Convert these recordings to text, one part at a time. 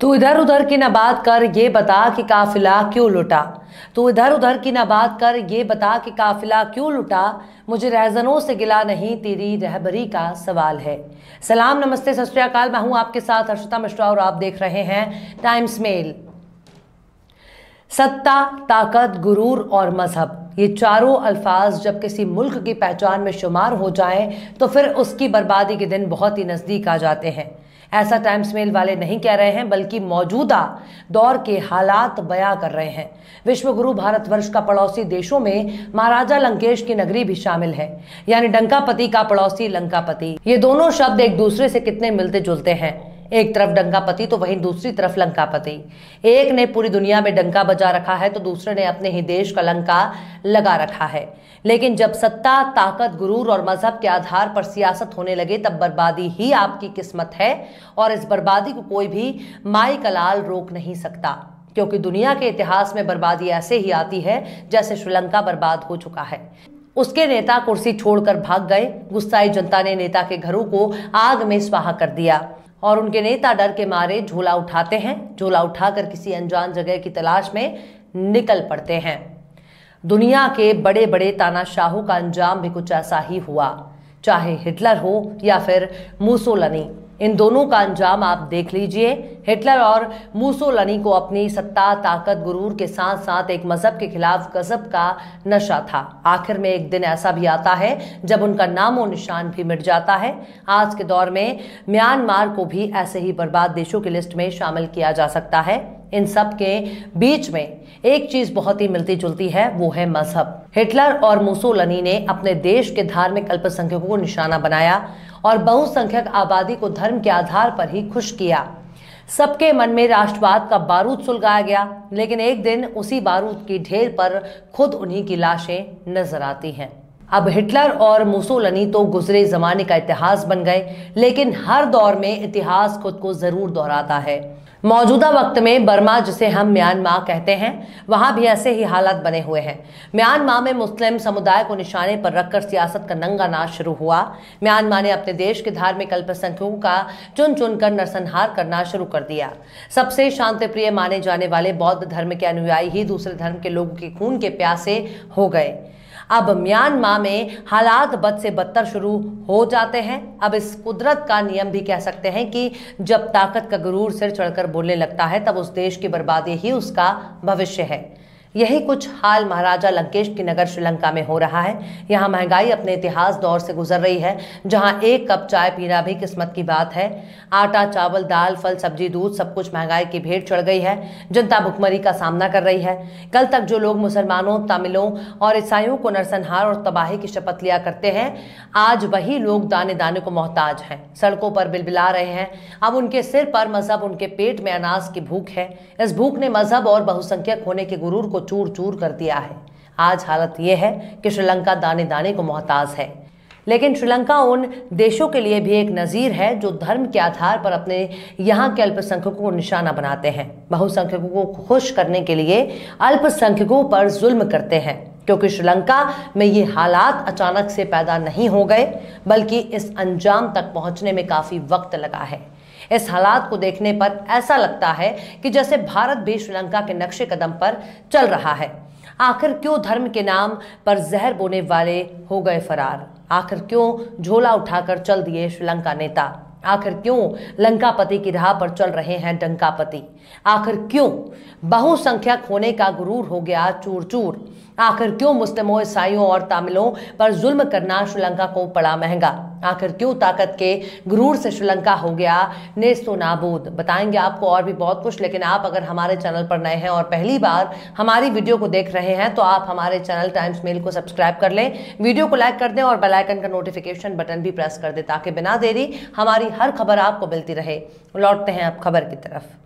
तू इधर उधर की ना बात कर, ये बता कि काफिला क्यों लुटा? तू इधर उधर की ना बात कर, ये बता कि काफिला क्यों लुटा? मुझे रहजनों से गिला नहीं, तेरी रहबरी का सवाल है। सलाम, नमस्ते, सत मैं हूँ आपके साथ हर्षिता मिश्रा और आप देख रहे हैं टाइम्स मेल। सत्ता, ताकत, गुरूर और मज़हब, ये चारों अल्फाज जब किसी मुल्क की पहचान में शुमार हो जाएँ तो फिर उसकी बर्बादी के दिन बहुत ही नज़दीक आ जाते हैं। ऐसा टाइम्स मेल वाले नहीं कह रहे हैं, बल्कि मौजूदा दौर के हालात बया कर रहे हैं। विश्व गुरु भारतवर्ष का पड़ोसी देशों में महाराजा लंकेश की नगरी भी शामिल है। यानी डंकापति का पड़ोसी लंकापति। ये दोनों शब्द एक दूसरे से कितने मिलते जुलते हैं? एक तरफ़ डंकापति तो वहीं दूसरी तरफ़ लंकापति। एक ने पूरी दुनिया में डंका बजा रखा है तो दूसरे ने अपने ही देश का लंका लगा रखा है। लेकिन जब सत्ता, ताकत, गुरूर और मज़हब के आधार पर सियासत होने लगे, तब बर्बादी ही आपकी किस्मत है और इस बर्बादी को कोई भी माई कलाल रोक नहीं सकता, क्योंकि दुनिया के इतिहास में बर्बादी ऐसे ही आती है जैसे श्रीलंका बर्बाद हो चुका है। उसके नेता कुर्सी छोड़कर भाग गए, गुस्साई जनता ने नेता के घरों को आग में स्वाहा कर दिया। और उनके नेता डर के मारे झोला उठाते हैं। झोला उठाकर किसी अनजान जगह की तलाश में निकल पड़ते हैं। दुनिया के बड़े बड़े तानाशाहों का अंजाम भी कुछ ऐसा ही हुआ, चाहे हिटलर हो या फिर मूसोलनी। इन दोनों का अंजाम आप देख लीजिए। हिटलर और मूसोलनी को अपनी सत्ता, ताकत, गुरूर के साथ साथ एक मज़हब के खिलाफ गजब का नशा था। आखिर में एक दिन ऐसा भी आता है, जब उनका नामो निशान भी मिट जाता है। आज के दौर में म्यांमार को भी ऐसे ही बर्बाद देशों की लिस्ट में शामिल किया जा सकता है। इन सब के बीच में एक चीज़ बहुत ही मिलती जुलती है, वो है मज़हब। हिटलर और मुसोलनी ने अपने देश के धार्मिक अल्पसंख्यकों को निशाना बनाया और बहुसंख्यक आबादी को धर्म के आधार पर ही खुश किया। सबके मन में राष्ट्रवाद का बारूद सुलगाया गया, लेकिन एक दिन उसी बारूद की ढेर पर खुद उन्हीं की लाशें नज़र आती हैं। अब हिटलर और मुसोलनी तो गुजरे जमाने का इतिहास बन गए, लेकिन हर दौर में इतिहास खुद को ज़रूर दोहराता है। मौजूदा वक्त में बर्मा, जिसे हम म्यांमार कहते हैं, वहाँ भी ऐसे ही हालात बने हुए हैं। म्यांमार में मुस्लिम समुदाय को निशाने पर रखकर सियासत का नंगा नाच शुरू हुआ। म्यांमार ने अपने देश के धार्मिक अल्पसंख्यकों का चुन चुन कर नरसंहार करना शुरू कर दिया। सबसे शांतिप्रिय माने जाने वाले बौद्ध धर्म के अनुयायी ही दूसरे धर्म के लोगों के खून के प्यासे हो गए। अब म्यांमार में हालात बद से बदतर शुरू हो जाते हैं। अब इस कुदरत का नियम भी कह सकते हैं कि जब ताकत का गुरूर सिर चढ़कर बोलने लगता है, तब उस देश की बर्बादी ही उसका भविष्य है। यही कुछ हाल महाराजा लंकेश की नगर श्रीलंका में हो रहा है। यहाँ महँगाई अपने इतिहास दौर से गुजर रही है, जहाँ एक कप चाय पीना भी किस्मत की बात है। आटा, चावल, दाल, फल, सब्ज़ी, दूध, सब कुछ महँगाई की भेंट चढ़ गई है। जनता भुखमरी का सामना कर रही है। कल तक जो लोग मुसलमानों, तमिलों और ईसाइयों को नरसंहार और तबाही की शपथ लिया करते हैं, आज वही लोग दाने दाने को मोहताज हैं। सड़कों पर बिलबिला रहे हैं। अब उनके सिर पर मज़हब, उनके पेट में अनाज की भूख है। इस भूख ने मज़हब और बहुसंख्यक होने के गुरूर को चूर चूर कर दिया है। आज हालत यह है कि श्रीलंका दाने दाने को मोहताज है। लेकिन श्रीलंका उन देशों के लिए भी एक नज़ीर है जो धर्म के आधार पर अपने यहाँ के अल्पसंख्यकों को निशाना बनाते हैं। बहुसंख्यकों को खुश करने के लिए अल्पसंख्यकों पर जुल्म करते हैं, क्योंकि श्रीलंका में ये हालात अचानक से पैदा नहीं हो गए, बल्कि इस अंजाम तक पहुँचने में काफ़ी वक्त लगा है। इस हालात को देखने पर ऐसा लगता है कि जैसे भारत भी श्रीलंका के नक्शे कदम पर चल रहा है। आखिर क्यों धर्म के नाम पर जहर बोने वाले हो गए फरार? आखिर क्यों झोला उठाकर चल दिए श्रीलंका नेता? आखिर क्यों लंकापति की राह पर चल रहे हैं डंकापति? आखिर क्यों बहुसंख्यक होने का गुरूर हो गया चूर चूर आखिर क्यों मुस्लिमों ईसाइयों और तमिलों पर जुल्म करना श्रीलंका को पड़ा महँगा? आखिर क्यों ताकत के गुरूर से श्रीलंका हो गया नेस्तो नाबूद? बताएँगे आपको और भी बहुत कुछ, लेकिन आप अगर हमारे चैनल पर नए हैं और पहली बार हमारी वीडियो को देख रहे हैं तो आप हमारे चैनल टाइम्स मेल को सब्सक्राइब कर लें। वीडियो को लाइक कर दें और बेलाइकन का नोटिफिकेशन बटन भी प्रेस कर दें, ताकि बिना देरी हमारी हर खबर आपको मिलती रहे। लौटते हैं अब खबर की तरफ़।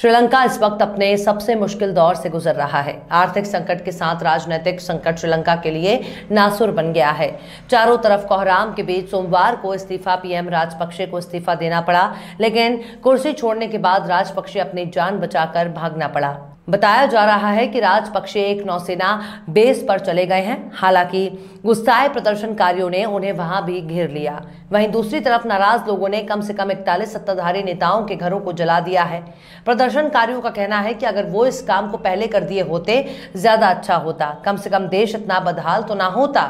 श्रीलंका इस वक्त अपने सबसे मुश्किल दौर से गुजर रहा है। आर्थिक संकट के साथ राजनीतिक संकट श्रीलंका के लिए नासुर बन गया है। चारों तरफ़ कोहराम के बीच सोमवार को इस्तीफा पीएम राजपक्षे को इस्तीफा देना पड़ा, लेकिन कुर्सी छोड़ने के बाद राजपक्षे अपनी जान बचाकर भागना पड़ा। बताया जा रहा है कि राजपक्षे एक नौसेना बेस पर चले गए हैं। हालाँकि गुस्साए प्रदर्शनकारियों ने उन्हें वहाँ भी घेर लिया। वहीं दूसरी तरफ़ नाराज़ लोगों ने कम से कम इकतालीस सत्ताधारी नेताओं के घरों को जला दिया है। प्रदर्शनकारियों का कहना है कि अगर वो इस काम को पहले कर दिए होते, ज़्यादा अच्छा होता। कम से कम देश इतना बदहाल तो ना होता।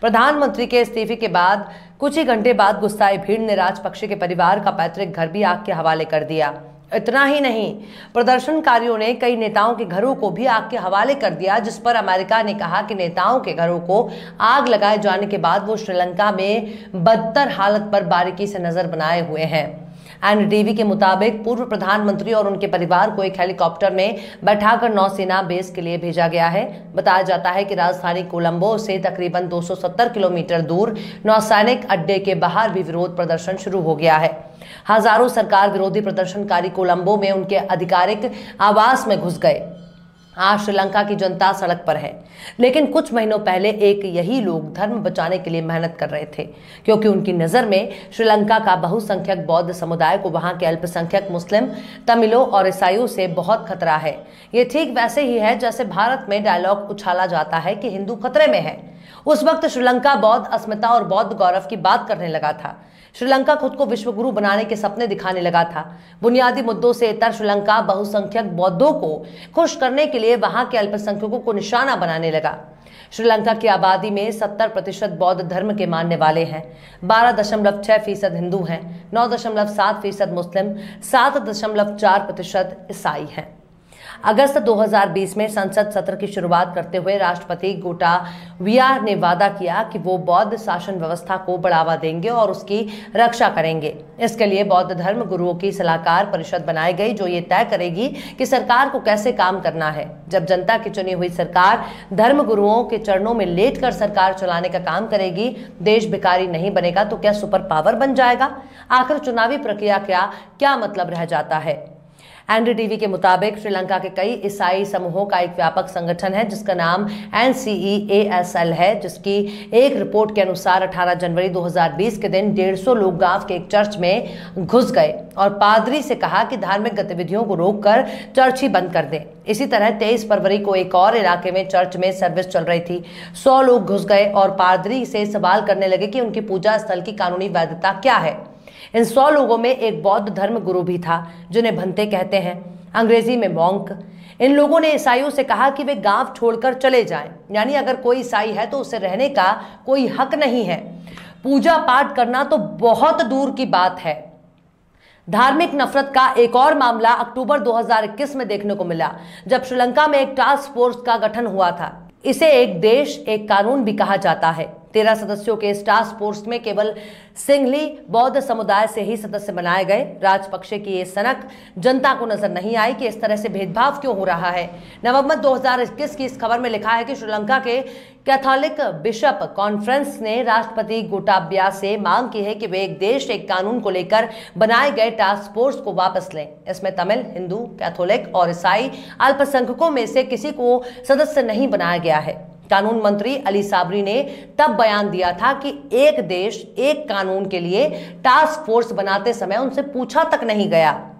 प्रधानमंत्री के इस्तीफे के बाद, कुछ ही घंटे बाद गुस्साई भीड़ ने राजपक्षे के परिवार का पैतृक घर भी आग के हवाले कर दिया। इतना ही नहीं, प्रदर्शनकारियों ने कई नेताओं के घरों को भी आग के हवाले कर दिया, जिस पर अमेरिका ने कहा कि नेताओं के घरों को आग लगाए जाने के बाद वो श्रीलंका में बदतर हालत पर बारीकी से नज़र बनाए हुए हैं। एनडीटीवी के मुताबिक पूर्व प्रधानमंत्री और उनके परिवार को एक हेलीकॉप्टर में बैठाकर नौसेना बेस के लिए भेजा गया है। बताया जाता है कि राजधानी कोलंबो से तकरीबन 270 किलोमीटर दूर नौसैनिक अड्डे के बाहर भी विरोध प्रदर्शन शुरू हो गया है। हज़ारों सरकार विरोधी प्रदर्शनकारी कोलंबो में उनके आधिकारिक आवास में घुस गए। आज श्रीलंका की जनता सड़क पर है। लेकिन कुछ महीनों पहले एक यही लोग धर्म बचाने के लिए मेहनत कर रहे थे, क्योंकि उनकी नज़र में श्रीलंका का बहुसंख्यक बौद्ध समुदाय को वहाँ के अल्पसंख्यक मुस्लिम, तमिलों और ईसाइयों से बहुत खतरा है। ये ठीक वैसे ही है जैसे भारत में डायलॉग उछाला जाता है कि हिंदू खतरे में है। उस वक्त श्रीलंका बौद्ध अस्मिता और बौद्ध गौरव की बात करने लगा था। श्रीलंका खुद को विश्वगुरु बनाने के सपने दिखाने लगा था। बुनियादी मुद्दों से इतर श्रीलंका बहुसंख्यक बौद्धों को खुश करने के लिए वहाँ के अल्पसंख्यकों को निशाना बनाने लगा। श्रीलंका की आबादी में 70 प्रतिशत बौद्ध धर्म के मानने वाले हैं। बारह दशमलव छह फ़ीसद हिंदू हैं, नौ दशमलव सात फ़ीसद मुस्लिम, सात दशमलव चार प्रतिशत ईसाई हैं। अगस्त 2020 में संसद सत्र की शुरुआत करते हुए राष्ट्रपति गोटाविया ने वादा किया कि वो बौद्ध शासन व्यवस्था को बढ़ावा देंगे और उसकी रक्षा करेंगे। इसके लिए बौद्ध धर्म गुरुओं की सलाहकार परिषद बनाई गई, जो ये तय करेगी कि सरकार को कैसे काम करना है। जब जनता की चुनी हुई सरकार धर्म गुरुओं के चरणों में लेट कर सरकार चलाने का काम करेगी, देश भिकारी नहीं बनेगा तो क्या सुपर पावर बन जाएगा? आखिर चुनावी प्रक्रिया क्या क्या मतलब रह जाता है? एनडीटीवी के मुताबिक श्रीलंका के कई ईसाई समूहों का एक व्यापक संगठन है, जिसका नाम एनसीईएएसएल है, जिसकी एक रिपोर्ट के अनुसार 18 जनवरी 2020 के दिन 150 लोग गाँव के एक चर्च में घुस गए और पादरी से कहा कि धार्मिक गतिविधियों को रोककर चर्च ही बंद कर दें। इसी तरह 23 फरवरी को एक और इलाके में चर्च में सर्विस चल रही थी। 100 लोग घुस गए और पादरी से सवाल करने लगे कि उनकी पूजा स्थल की कानूनी वैधता क्या है। इन सौ लोगों में एक बौद्ध धर्म गुरु भी था, जिन्हें भंते कहते हैं। अंग्रेज़ी में मॉन्क इन लोगों ने ईसाइयों से कहा कि वे गाँव छोड़कर चले जाएँ। यानी अगर कोई ईसाई है तो उसे रहने का कोई हक नहीं है। पूजा पाठ करना तो बहुत दूर की बात है। धार्मिक नफरत का एक और मामला अक्टूबर 2021 में देखने को मिला, जब श्रीलंका में एक टास्क फोर्स का गठन हुआ था। इसे एक देश, एक कानून भी कहा जाता है। तेरह सदस्यों के इस टास्क फोर्स में केवल सिंघली बौद्ध समुदाय से ही सदस्य बनाए गए। राजपक्षे की ये सनक जनता को नज़र नहीं आई कि इस तरह से भेदभाव क्यों हो रहा है। नवंबर 2021 की इस खबर में लिखा है कि श्रीलंका के कैथोलिक बिशप कॉन्फ्रेंस ने राष्ट्रपति गोटाब्या से मांग की है कि वे एक देश, एक कानून को लेकर बनाए गए टास्क फोर्स को वापस लें। इसमें तमिल, हिंदू, कैथोलिक और ईसाई अल्पसंख्यकों में से किसी को सदस्य नहीं बनाया गया है। कानून मंत्री अली साबरी ने तब बयान दिया था कि एक देश, एक कानून के लिए टास्क फोर्स बनाते समय उनसे पूछा तक नहीं गया।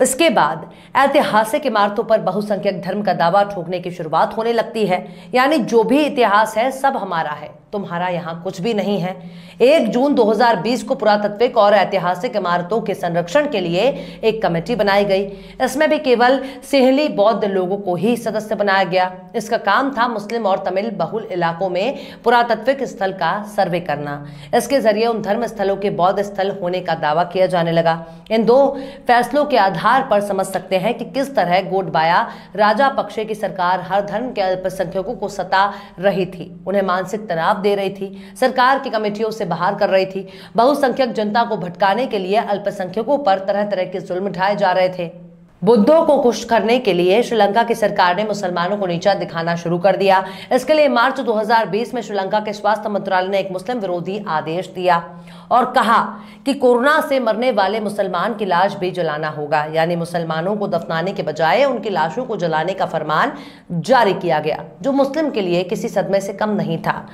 इसके बाद ऐतिहासिक इमारतों पर बहुसंख्यक धर्म का दावा ठोकने की शुरुआत होने लगती है। यानी जो भी इतिहास है, सब हमारा है। तुम्हारा यहाँ कुछ भी नहीं है। एक जून 2020 को पुरातत्विक और ऐतिहासिक इमारतों के संरक्षण के लिए एक कमेटी बनाई गई। इसमें भी केवल सिहली बौद्ध लोगों को ही सदस्य बनाया गया। इसका काम था मुस्लिम और तमिल बहुल इलाकों में पुरातत्विक स्थल का सर्वे करना। इसके ज़रिए उन धर्म स्थलों के बौद्ध स्थल होने का दावा किया जाने लगा। इन दो फैसलों के आधार पर समझ सकते हैं कि किस तरह गोडबाया राजा पक्षे की सरकार हर धर्म के अल्पसंख्यकों को सता रही थी। उन्हें मानसिक तनाव दे रही थी। सरकार की कमेटियों से बाहर कर रही थी। बहुसंख्यक जनता को भटकाने के लिए अल्पसंख्यकों पर तरह तरह के जुल्म ढाए जा रहे थे। बुद्धों को खुश करने के लिए श्रीलंका की सरकार ने मुसलमानों को नीचा दिखाना शुरू कर दिया। इसके लिए मार्च 2020 में श्रीलंका के स्वास्थ्य मंत्रालय ने एक मुस्लिम विरोधी आदेश दिया और कहा कि कोरोना से मरने वाले मुसलमान की लाश भी जलाना होगा। यानी मुसलमानों को दफनाने के बजाय उनकी लाशों को जलाने का फरमान जारी किया गया, जो मुस्लिम के लिए किसी सदमे से कम नहीं था।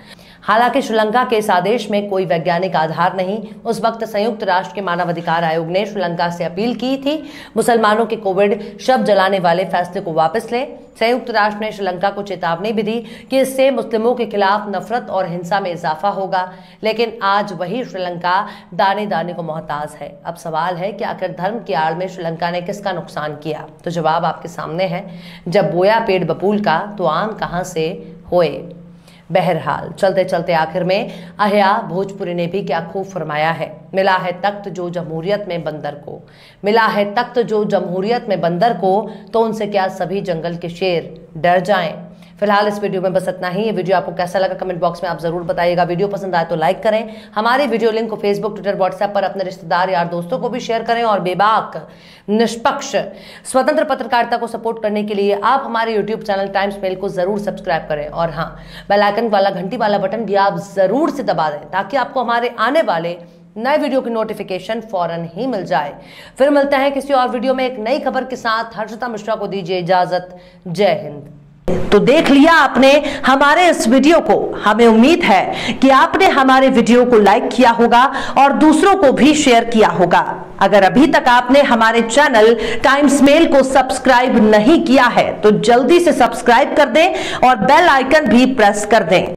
हालाँकि श्रीलंका के इस आदेश में कोई वैज्ञानिक आधार नहीं। उस वक्त संयुक्त राष्ट्र के मानवाधिकार आयोग ने श्रीलंका से अपील की थी, मुसलमानों के कोविड शव जलाने वाले फैसले को वापस ले। संयुक्त राष्ट्र ने श्रीलंका को चेतावनी भी दी कि इससे मुस्लिमों के खिलाफ नफरत और हिंसा में इजाफा होगा। लेकिन आज वही श्रीलंका दाने दाने को मोहताज है। अब सवाल है कि आखिर धर्म की आड़ में श्रीलंका ने किसका नुकसान किया? तो जवाब आपके सामने है। जब बोया पेड़ बपूल का तो आम कहाँ से होए? बहरहाल। चलते चलते आखिर में अहया भोजपुरी ने भी क्या खूब फरमाया है। मिला है तख्त जो जमहूरियत में बंदर को। मिला है तख्त जो जमहूरियत में बंदर को तो उनसे क्या सभी जंगल के शेर डर जाएँ? फ़िलहाल इस वीडियो में बस इतना ही। ये वीडियो आपको कैसा लगा कमेंट बॉक्स में आप ज़रूर बताइएगा। वीडियो पसंद आए तो लाइक करें। हमारे वीडियो लिंक को फेसबुक ट्विटर व्हाट्सएप पर अपने रिश्तेदार यार दोस्तों को भी शेयर करें और बेबाक, निष्पक्ष, स्वतंत्र पत्रकारिता को सपोर्ट करने के लिए आप हमारे यूट्यूब चैनल टाइम्स मेल को ज़रूर सब्सक्राइब करें। और हाँ बेलाइकन वाला, घंटी वाला बटन भी आप ज़रूर से दबा दें ताकि आपको हमारे आने वाले नए वीडियो की नोटिफिकेशन फ़ौरन ही मिल जाए। फिर मिलते हैं किसी और वीडियो में। एक नई खबर के साथ। हर्षिता मिश्रा को दीजिए इजाज़त। जय हिंद। तो देख लिया आपने हमारे इस वीडियो को। हमें उम्मीद है कि आपने हमारे वीडियो को लाइक किया होगा और दूसरों को भी शेयर किया होगा। अगर अभी तक आपने हमारे चैनल टाइम्स मेल को सब्सक्राइब नहीं किया है तो जल्दी से सब्सक्राइब कर दें और बेल आइकन भी प्रेस कर दें।